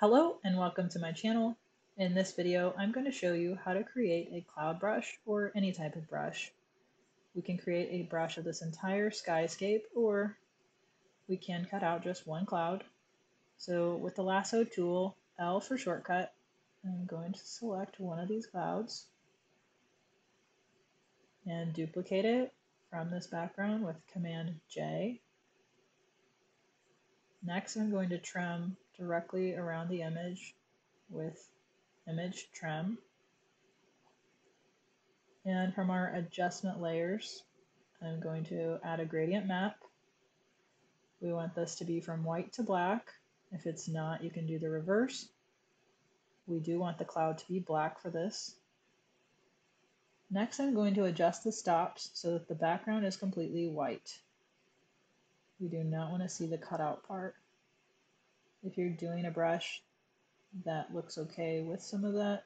Hello and welcome to my channel. In this video, I'm going to show you how to create a cloud brush or any type of brush. We can create a brush of this entire skyscape or we can cut out just one cloud. So with the lasso tool, L for shortcut, I'm going to select one of these clouds and duplicate it from this background with Command J. Next, I'm going to trim directly around the image with image trim. And from our adjustment layers, I'm going to add a gradient map. We want this to be from white to black. If it's not, you can do the reverse. We do want the cloud to be black for this. Next, I'm going to adjust the stops so that the background is completely white. We do not want to see the cutout part if you're doing a brush that looks okay with some of that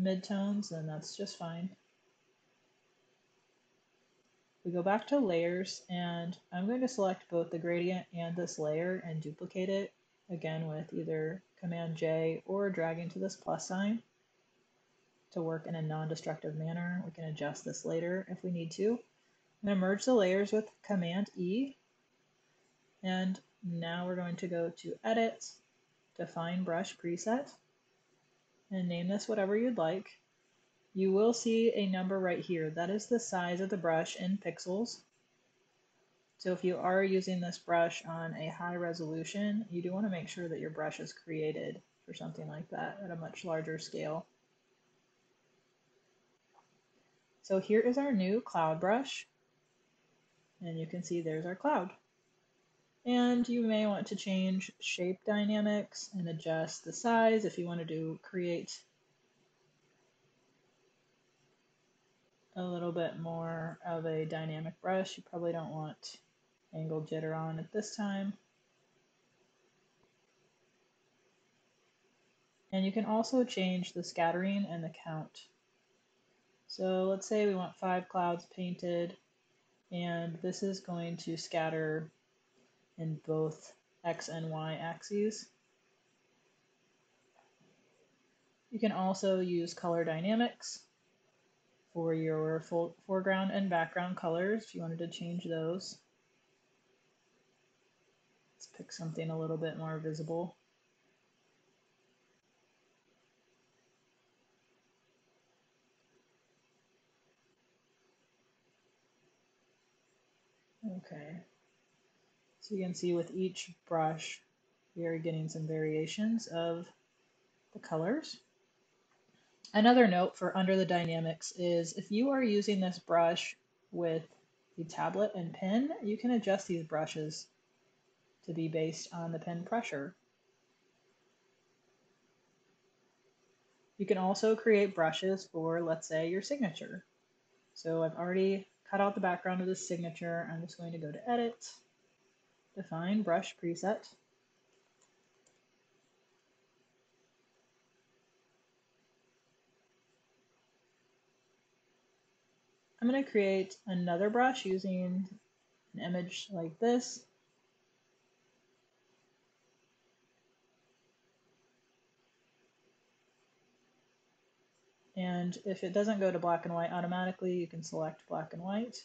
midtones, then that's just fine. We go back to layers and I'm going to select both the gradient and this layer and duplicate it again with either Command J or dragging to this plus sign to work in a non-destructive manner. We can adjust this later if we need to. I'm going to merge the layers with Command E and now we're going to go to Edit, Define Brush Preset, and name this whatever you'd like. You will see a number right here. That is the size of the brush in pixels. So if you are using this brush on a high resolution, you do want to make sure that your brush is created for something like that at a much larger scale. So here is our new cloud brush. And you can see there's our cloud. And you may want to change shape dynamics and adjust the size if you want to do create a little bit more of a dynamic brush. You probably don't want angle jitter on at this time. And you can also change the scattering and the count. So let's say we want five clouds painted and this is going to scatter in both x and y axes. You can also use color dynamics for your foreground and background colors if you wanted to change those. Let's pick something a little bit more visible. Okay. So you can see with each brush, we are getting some variations of the colors. Another note for under the dynamics is if you are using this brush with the tablet and pen, you can adjust these brushes to be based on the pen pressure. You can also create brushes for, let's say, your signature. So I've already cut out the background of this signature. I'm just going to go to Edit, define brush preset. I'm going to create another brush using an image like this. And if it doesn't go to black and white automatically, you can select black and white.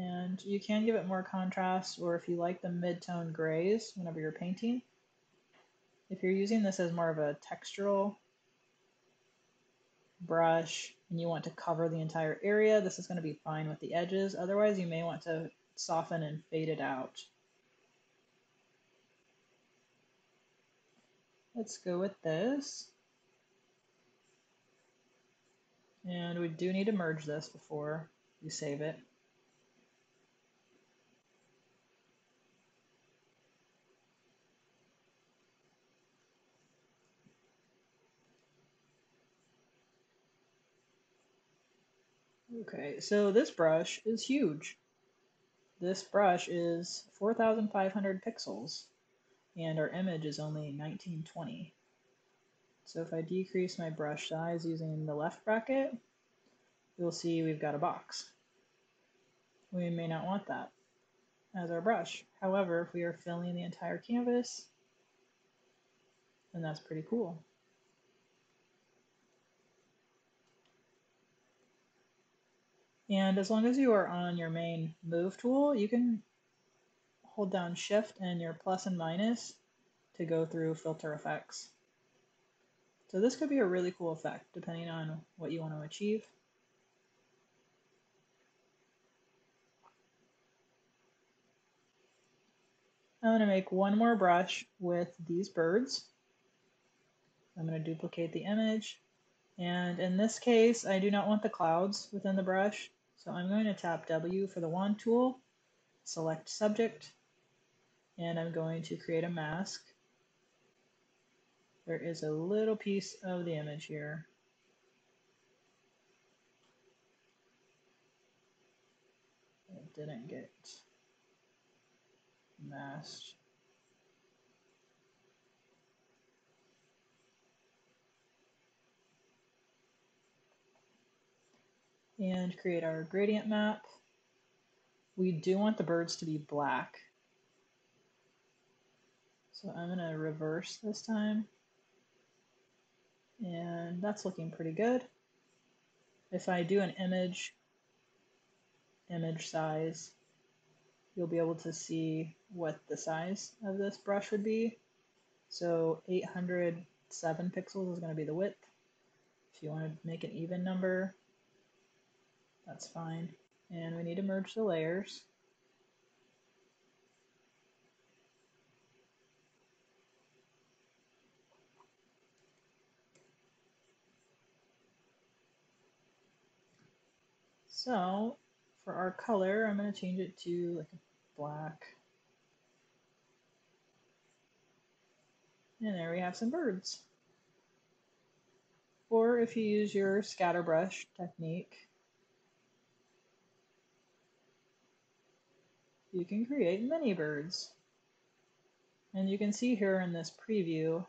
And you can give it more contrast or if you like the mid-tone grays whenever you're painting. If you're using this as more of a textural brush and you want to cover the entire area, this is going to be fine with the edges. Otherwise, you may want to soften and fade it out. Let's go with this. And we do need to merge this before you save it. Okay, so this brush is huge. This brush is 4,500 pixels, and our image is only 1920. So if I decrease my brush size using the left bracket, you'll see we've got a box. We may not want that. as our brush. However, if we are filling the entire canvas, then that's pretty cool. And as long as you are on your main move tool, you can hold down shift and your plus and minus to go through filter effects. So this could be a really cool effect depending on what you want to achieve. I'm going to make one more brush with these birds. I'm going to duplicate the image. And in this case, I do not want the clouds within the brush. So I'm going to tap W for the wand tool, select subject, and I'm going to create a mask. There is a little piece of the image here. It didn't get masked. And create our gradient map. We do want the birds to be black. So I'm to reverse this time. And that's looking pretty good. If I do an image, image size, you'll be able to see what the size of this brush would be. So 807 pixels is to be the width. If you want to make an even number, that's fine. And we need to merge the layers. So for our color, I'm going to change it to like black. And there we have some birds. Or if you use your scatter brush technique, you can create mini birds. And you can see here in this preview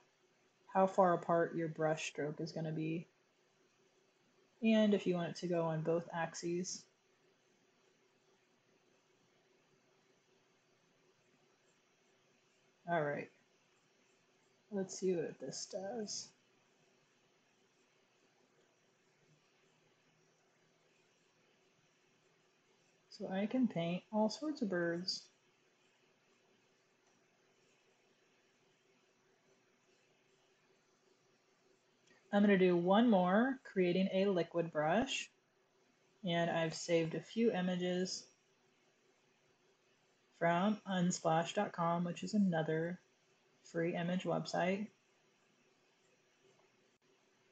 how far apart your brush stroke is going to be. And if you want it to go on both axes. All right, let's see what this does. So I can paint all sorts of birds. I'm going to do one more, creating a liquid brush. And I've saved a few images from unsplash.com, which is another free image website.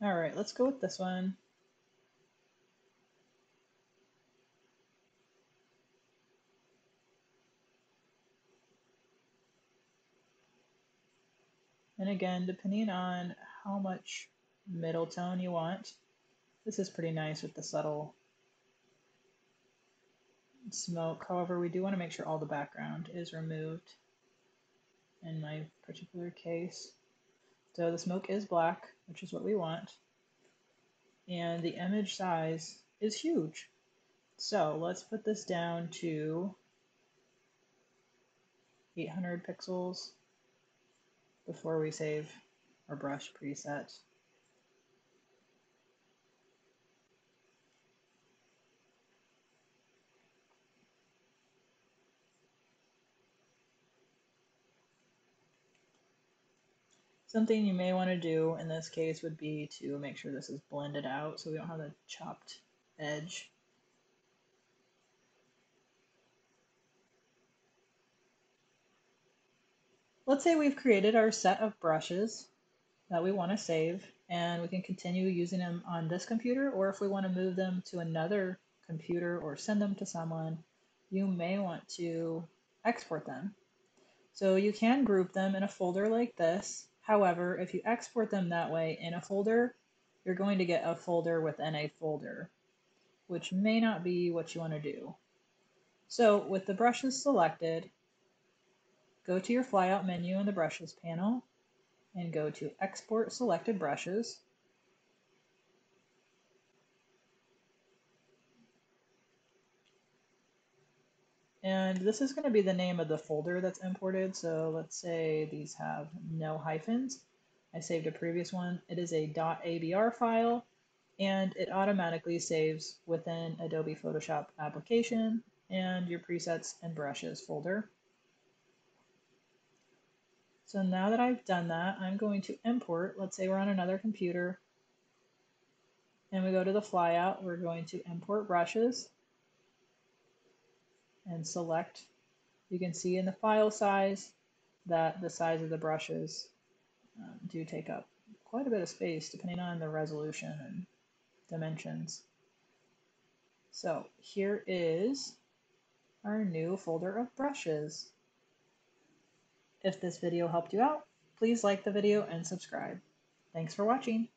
All right, let's go with this one. And again, depending on how much middle tone you want, this is pretty nice with the subtle smoke. However, we do want to make sure all the background is removed in my particular case. So the smoke is black, which is what we want. And the image size is huge. So let's put this down to 800 pixels before we save our brush preset. Something you may want to do in this case would be to make sure this is blended out so we don't have a chopped edge. Let's say we've created our set of brushes that we want to save and we can continue using them on this computer or if we want to move them to another computer or send them to someone, you may want to export them. So you can group them in a folder like this. However, if you export them that way in a folder, you're going to get a folder within a folder, which may not be what you want to do. So with the brushes selected, Go to your flyout menu in the brushes panel and go to export selected brushes. And this is going to be the name of the folder that's imported. So let's say these have no hyphens. I saved a previous one. It is a .abr file and it automatically saves within Adobe Photoshop application and your presets and brushes folder. So now that I've done that, I'm going to import, let's say we're on another computer, and we go to the flyout, we're going to import brushes and select. You can see in the file size that the size of the brushes um, do take up quite a bit of space depending on the resolution and dimensions. So here is our new folder of brushes. If this video helped you out, please like the video and subscribe. Thanks for watching.